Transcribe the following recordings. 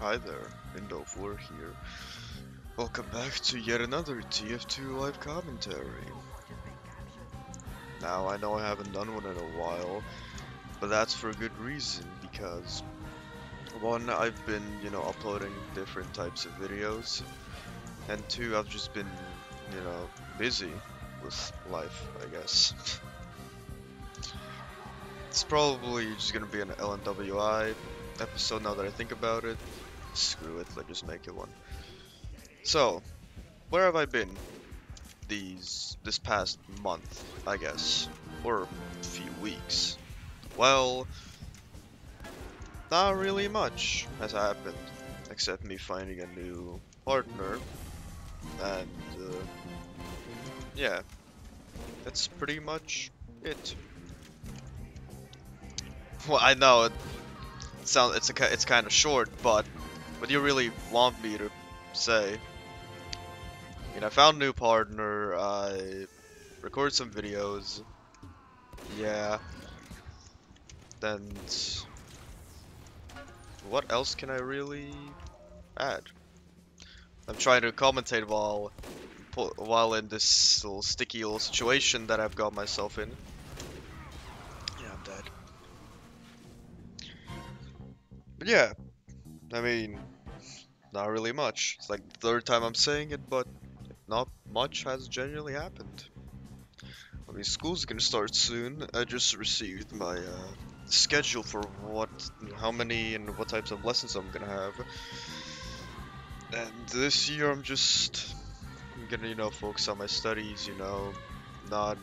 Hi there, Indo4 here. Welcome back to yet another TF2 live commentary. Now, I know I haven't done one in a while, but that's for a good reason, because one, I've been, you know, uploading different types of videos, and two, I've just been, you know, busy with life, I guess. it's probably just gonna be an LNWI episode now that I think about it. Screw it, let's just make it one. So, where have I been these this past month, I guess, or a few weeks? Well, not really much has happened, except me finding a new partner, and uh, yeah, that's pretty much it. Well, I know it sounds it's a it's kind of short, but what do you really want me to say? I mean, I found a new partner. I recorded some videos. Yeah. Then what else can I really add? I'm trying to commentate while while in this little sticky little situation that I've got myself in. Yeah, I'm dead. But yeah, I mean, not really much. It's like the third time I'm saying it, but not much has genuinely happened. I mean, school's gonna start soon. I just received my uh, schedule for what, how many, and what types of lessons I'm gonna have. And this year, I'm just gonna, you know, focus on my studies. You know, not,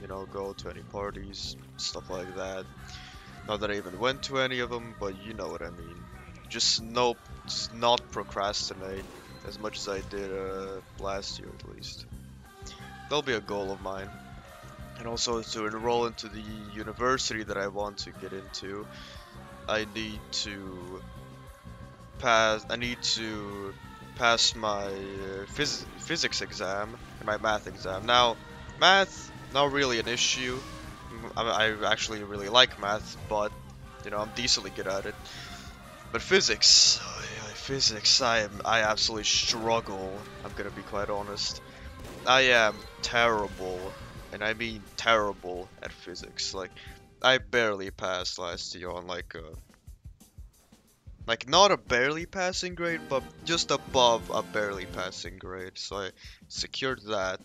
you know, go to any parties, stuff like that. Not that I even went to any of them, but you know what I mean. Just no, just not procrastinate as much as I did uh, last year at least. That'll be a goal of mine. And also to enroll into the university that I want to get into, I need to pass. I need to pass my uh, phys physics exam and my math exam. Now, math not really an issue. I, I actually really like math, but you know I'm decently good at it. But physics, physics, I am, I absolutely struggle. I'm gonna be quite honest. I am terrible, and I mean terrible at physics. Like, I barely passed last year on like a, like not a barely passing grade, but just above a barely passing grade. So I secured that.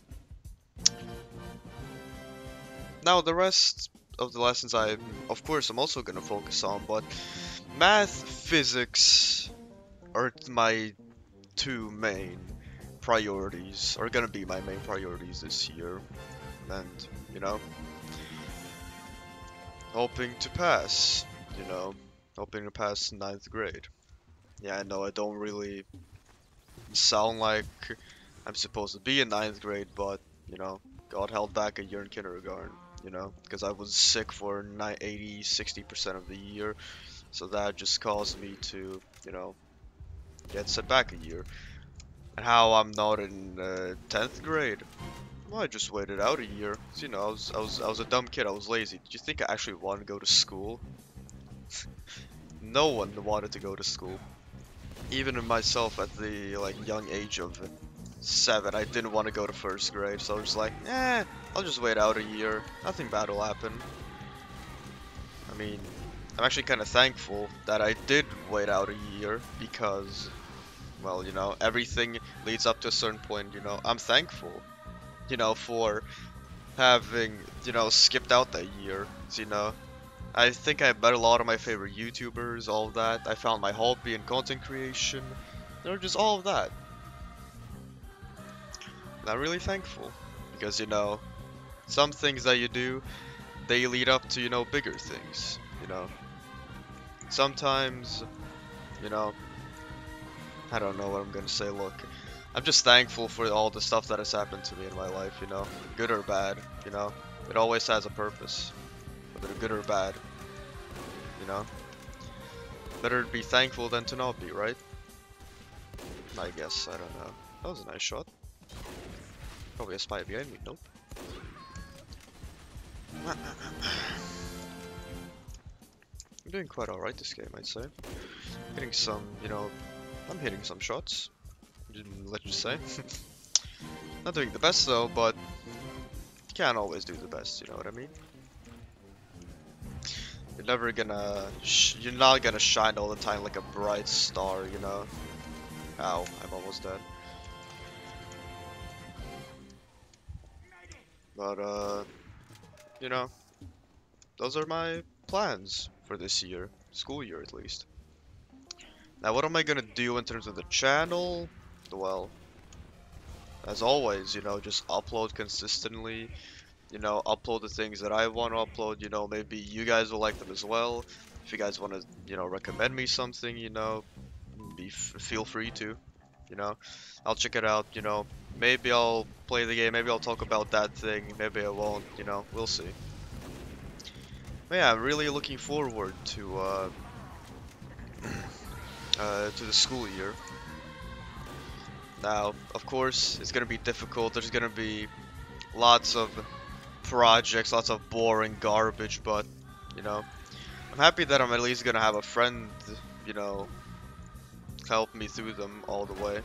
Now the rest of the lessons I, of course, I'm also gonna focus on, but math, physics are my two main priorities, are gonna be my main priorities this year. And, you know, hoping to pass, you know, hoping to pass ninth grade. Yeah, I know I don't really sound like I'm supposed to be in ninth grade, but, you know, got held back a year in kindergarten, you know, because I was sick for 80, 60% of the year. So that just caused me to, you know, get set back a year. And how I'm not in uh, 10th grade. Well, I just waited out a year. You know, I was, I was, I was a dumb kid. I was lazy. Did you think I actually wanted to go to school? no one wanted to go to school. Even myself at the like young age of seven, I didn't want to go to first grade. So I was like, eh, I'll just wait out a year. Nothing bad will happen. I mean, I'm actually kind of thankful that I did wait out a year because, well, you know, everything leads up to a certain point, you know, I'm thankful, you know, for having, you know, skipped out that year, you know. I think I met a lot of my favorite YouTubers, all of that. I found my hobby in content creation, know, just all of that. I'm really thankful because, you know, some things that you do, they lead up to, you know, bigger things, you know sometimes, you know, I don't know what I'm gonna say. Look, I'm just thankful for all the stuff that has happened to me in my life, you know, good or bad, you know, it always has a purpose, whether good or bad, you know. Better to be thankful than to not be, right? I guess, I don't know. That was a nice shot. Probably a spy behind me, nope. I'm doing quite alright this game, I'd say. Hitting some, you know, I'm hitting some shots. Let's just say. Not doing the best though, but you can't always do the best. You know what I mean? You're never gonna. you're not gonna shine all the time like a bright star. You know. Ow! I'm almost dead. But uh, you know, those are my plans for this year, school year at least. Now, what am I gonna do in terms of the channel? Well, as always, you know, just upload consistently. You know, upload the things that I want to upload. You know, maybe you guys will like them as well. If you guys want to, you know, recommend me something, you know, be feel free to. You know, I'll check it out. You know, maybe I'll play the game. Maybe I'll talk about that thing. Maybe I won't. You know, we'll see. Yeah, I'm really looking forward to uh, uh, to the school year. Now, of course, it's gonna be difficult. There's gonna be lots of projects, lots of boring garbage, but you know, I'm happy that I'm at least gonna have a friend, you know, help me through them all the way.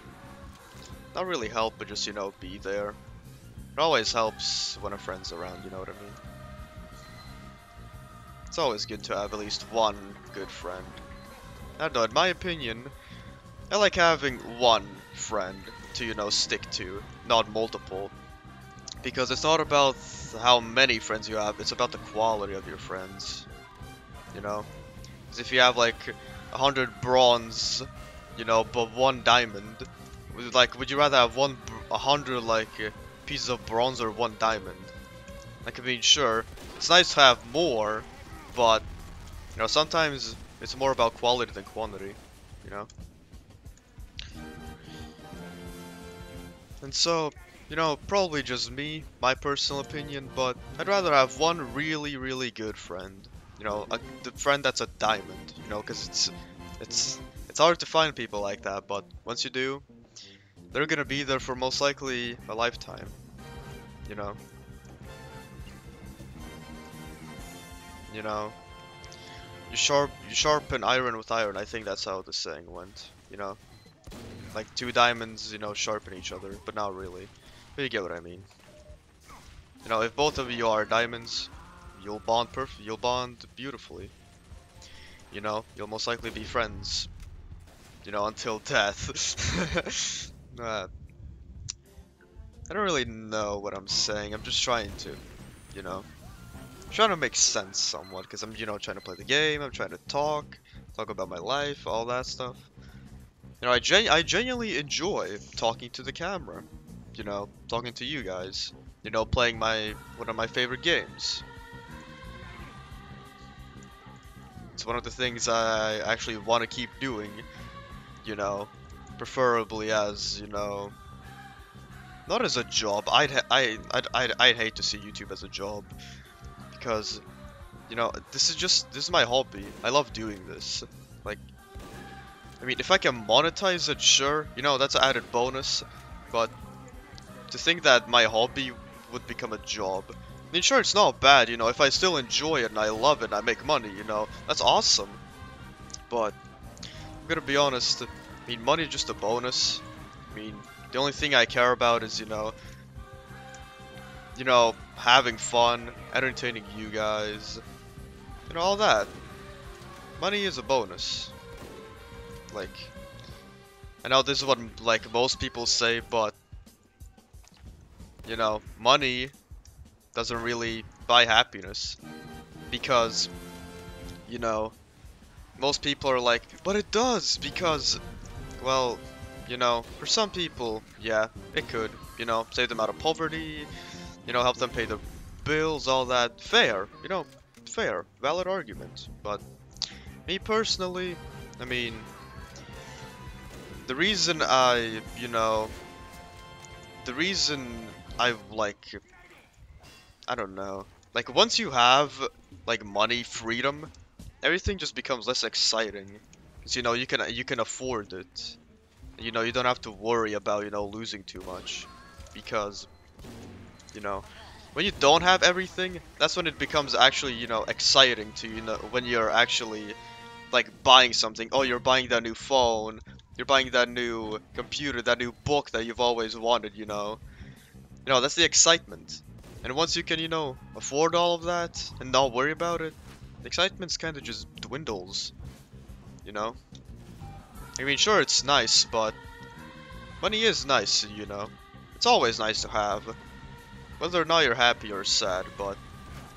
Not really help, but just, you know, be there. It always helps when a friend's around, you know what I mean? It's always good to have at least one good friend. I don't know, in my opinion, I like having one friend to, you know, stick to, not multiple. Because it's not about how many friends you have, it's about the quality of your friends. You know? Because if you have like a hundred bronze, you know, but one diamond, like, would you rather have one, a hundred like pieces of bronze or one diamond? Like, I mean, sure, it's nice to have more, but you know, sometimes it's more about quality than quantity. You know. And so, you know, probably just me, my personal opinion, but I'd rather have one really, really good friend. You know, a the friend that's a diamond, you know, because it's, it's, it's hard to find people like that, but once you do, they're gonna be there for most likely a lifetime, you know. You know, you sharp, you sharpen iron with iron, I think that's how the saying went, you know. Like two diamonds, you know, sharpen each other, but not really. But you get what I mean. You know, if both of you are diamonds, you'll bond perfect. You'll bond beautifully. You know, you'll most likely be friends. You know, until death. uh, I don't really know what I'm saying. I'm just trying to, you know, trying to make sense somewhat because I'm, you know, trying to play the game. I'm trying to talk, talk about my life, all that stuff. You know, I, gen I genuinely enjoy talking to the camera. You know, talking to you guys. You know, playing my one of my favorite games. It's one of the things I actually want to keep doing. You know, preferably as you know, not as a job. I'd I I'd, I'd I'd hate to see YouTube as a job because you know this is just this is my hobby. I love doing this. Like I mean, if I can monetize it, sure, you know, that's an added bonus, but to think that my hobby would become a job, I mean, sure, it's not bad, you know, if I still enjoy it and I love it and I make money, you know, that's awesome, but I'm gonna be honest, I mean, money is just a bonus, I mean, the only thing I care about is, you know, you know, having fun, entertaining you guys, know, all that. Money is a bonus. Like, I know this is what like most people say, but you know, money doesn't really buy happiness because you know most people are like, but it does because well, you know, for some people, yeah, it could, you know, save them out of poverty, you know, help them pay the bills, all that. Fair, you know, fair, valid argument. But me personally, I mean, the reason I, you know, the reason I like, I don't know, like once you have like money, freedom, everything just becomes less exciting. Cause you know you can you can afford it. You know you don't have to worry about you know losing too much, because you know when you don't have everything, that's when it becomes actually you know exciting to you know when you're actually like buying something. Oh, you're buying that new phone you're buying that new computer, that new book that you've always wanted, you know. You know, that's the excitement. And once you can, you know, afford all of that and not worry about it, the excitement's kind of just dwindles, you know. I mean, sure, it's nice, but money is nice, you know. It's always nice to have, whether or not you're happy or sad, but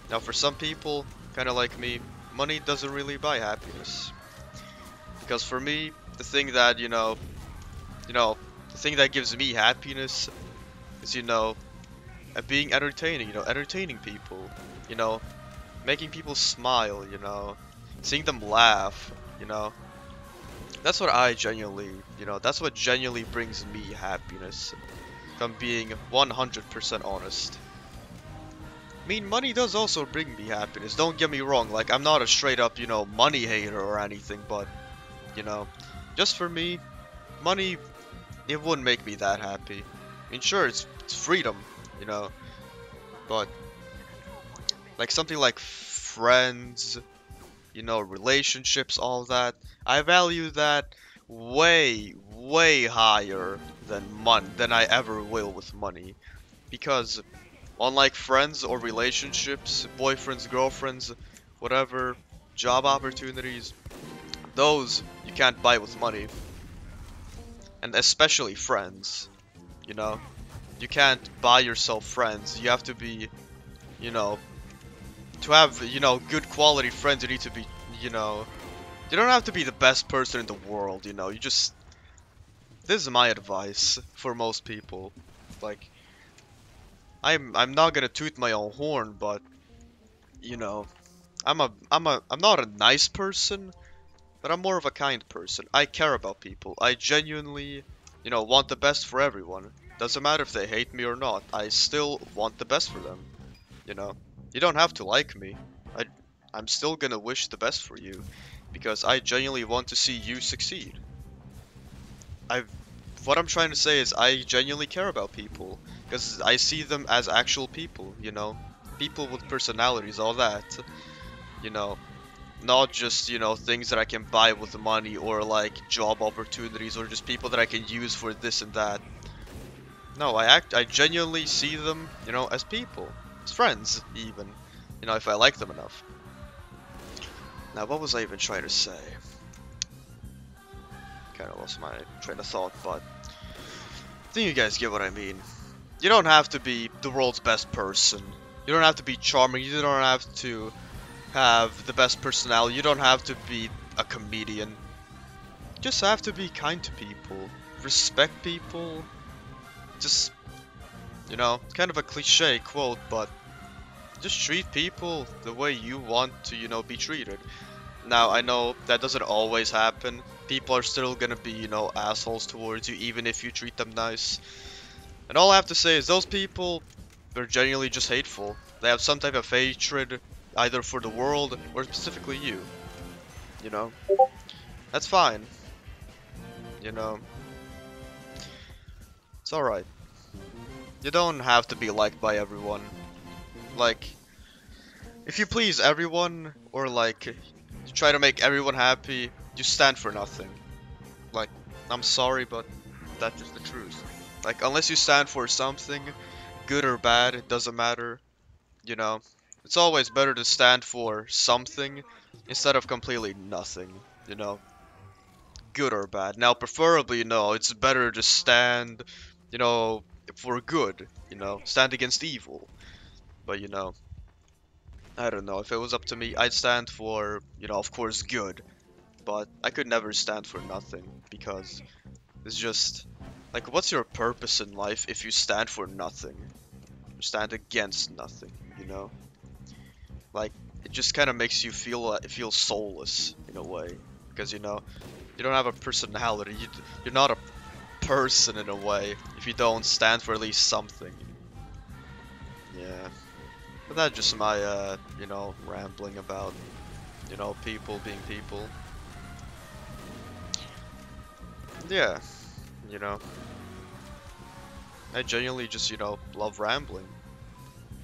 now for some people, kind of like me, money doesn't really buy happiness. Because for me, the thing that, you know, you know, the thing that gives me happiness is, you know, being entertaining, you know, entertaining people, you know, making people smile, you know, seeing them laugh, you know. That's what I genuinely, you know, that's what genuinely brings me happiness. I'm being 100% honest. I mean, money does also bring me happiness, don't get me wrong, like, I'm not a straight up, you know, money hater or anything, but, you know, just for me, money, it wouldn't make me that happy. I mean, sure, it's, it's freedom, you know, but, like, something like friends, you know, relationships, all that, I value that way, way higher than money, than I ever will with money, because Unlike friends or relationships, boyfriends, girlfriends, whatever, job opportunities, those you can't buy with money. And especially friends, you know? You can't buy yourself friends. You have to be, you know, to have, you know, good quality friends, you need to be, you know, you don't have to be the best person in the world, you know, you just, this is my advice for most people, like, I'm I'm not gonna toot my own horn, but you know, I'm a I'm a I'm not a nice person, but I'm more of a kind person. I care about people. I genuinely, you know, want the best for everyone. Doesn't matter if they hate me or not. I still want the best for them. You know, you don't have to like me. I I'm still gonna wish the best for you because I genuinely want to see you succeed. I what I'm trying to say is I genuinely care about people. Because I see them as actual people, you know? People with personalities, all that. You know? Not just, you know, things that I can buy with money or like job opportunities or just people that I can use for this and that. No, I act I genuinely see them, you know, as people. As friends, even. You know, if I like them enough. Now, what was I even trying to say? Kinda lost my train of thought, but... I think you guys get what I mean. You don't have to be the world's best person. You don't have to be charming. You don't have to have the best personality. You don't have to be a comedian. You just have to be kind to people. Respect people. Just, you know, kind of a cliche quote, but just treat people the way you want to, you know, be treated. Now, I know that doesn't always happen. People are still gonna be, you know, assholes towards you, even if you treat them nice. And all I have to say is those people, they're genuinely just hateful. They have some type of hatred, either for the world or specifically you. You know? That's fine. You know? It's alright. You don't have to be liked by everyone. Like, if you please everyone, or like, try to make everyone happy, you stand for nothing. Like, I'm sorry, but that's just the truth. Like, unless you stand for something, good or bad, it doesn't matter. You know, it's always better to stand for something instead of completely nothing, you know. Good or bad. Now, preferably, you know, it's better to stand, you know, for good, you know, stand against evil. But, you know, I don't know, if it was up to me, I'd stand for, you know, of course, good. But I could never stand for nothing, because it's just, like, what's your purpose in life if you stand for nothing? stand against nothing, you know? Like, it just kind of makes you feel uh, feel soulless in a way, because you know, you don't have a personality. You, you're not a person in a way if you don't stand for at least something. Yeah, but that's just my uh, you know, rambling about you know people being people. Yeah you know. I genuinely just, you know, love rambling.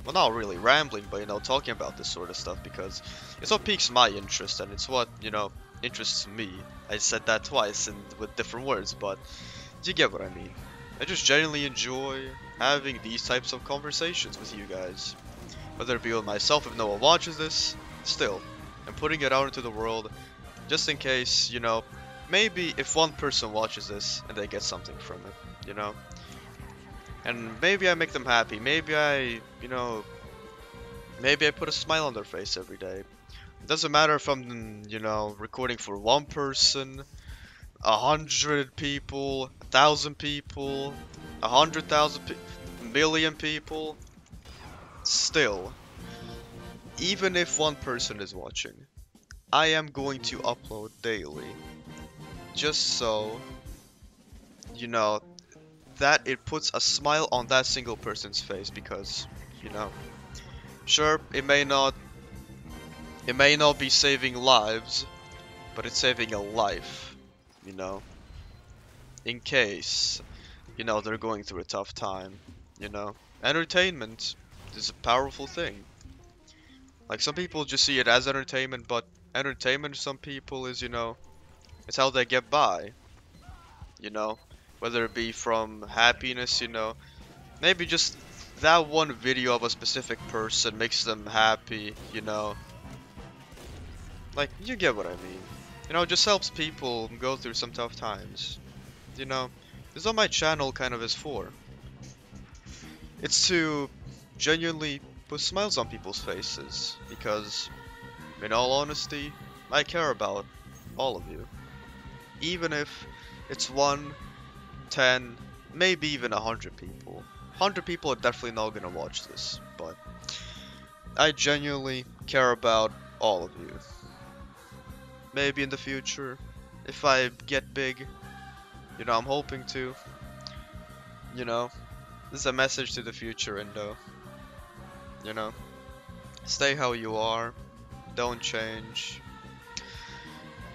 Well, not really rambling, but, you know, talking about this sort of stuff because it's what piques my interest and it's what, you know, interests me. I said that twice and with different words, but do you get what I mean. I just genuinely enjoy having these types of conversations with you guys. Whether it be with myself if no one watches this, still, I'm putting it out into the world just in case, you know, maybe if one person watches this and they get something from it, you know? And maybe I make them happy, maybe I, you know, maybe I put a smile on their face every day. It doesn't matter if I'm, you know, recording for one person, a hundred people, a thousand people, a hundred thousand, pe million people. Still, even if one person is watching, I am going to upload daily. Just so, you know, that it puts a smile on that single person's face because, you know, sure, it may not, it may not be saving lives, but it's saving a life you know? In case, you know, they're going through a tough time, you know? Entertainment is a powerful thing. Like, some people just see it as entertainment, but entertainment some people is, you know, it's how they get by. You know? Whether it be from happiness, you know, maybe just that one video of a specific person makes them happy, you know? Like, you get what I mean. You know, it just helps people go through some tough times. You know, this is what my channel kind of is for. It's to genuinely put smiles on people's faces, because, in all honesty, I care about all of you. Even if it's one, ten, maybe even a hundred people. Hundred people are definitely not gonna watch this, but I genuinely care about all of you. Maybe in the future, if I get big, you know, I'm hoping to. You know, this is a message to the future, Indo. You know, stay how you are, don't change,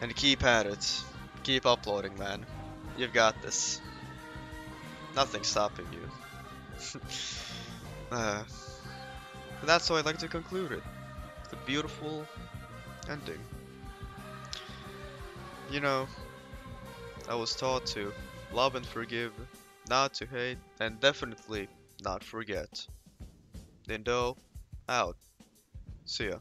and keep at it. Keep uploading, man. You've got this. Nothing's stopping you. uh, that's how I'd like to conclude it. A beautiful ending you know, I was taught to love and forgive, not to hate, and definitely not forget. Indo, out. See ya.